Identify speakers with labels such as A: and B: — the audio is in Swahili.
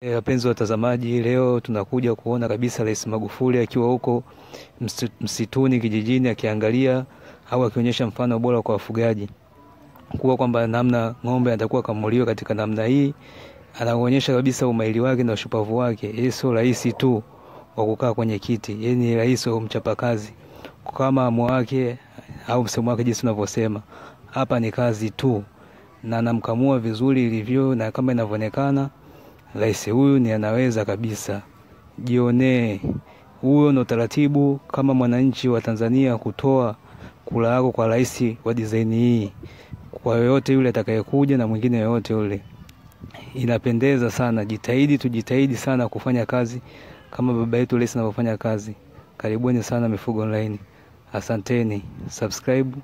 A: E, wapenzi watazamaji, leo tunakuja kuona kabisa Rais Magufuli akiwa huko msituni kijijini akiangalia au akionyesha mfano bora kwa wafugaji, kuwa kwamba namna ng'ombe atakuwa kamuliwa katika namna hii, anaonyesha kabisa umaili wake na ushupavu wake. Yeye sio rais tu wa kukaa kwenye kiti, yeye ni rais wa mchapakazi, kama amo wake au msemo wake jinsi unavyosema hapa ni kazi tu, na anamkamua vizuri ilivyo, na kama inavyoonekana rais huyu ni anaweza kabisa. Jionee, huyo na utaratibu kama mwananchi wa Tanzania kutoa kula yako kwa rais wa design hii, kwa yoyote yule atakayekuja na mwingine yoyote yule. Inapendeza sana. Jitahidi, tujitahidi sana kufanya kazi kama baba yetu rais anavyofanya kazi. Karibuni sana Mifugo Online, asanteni. Subscribe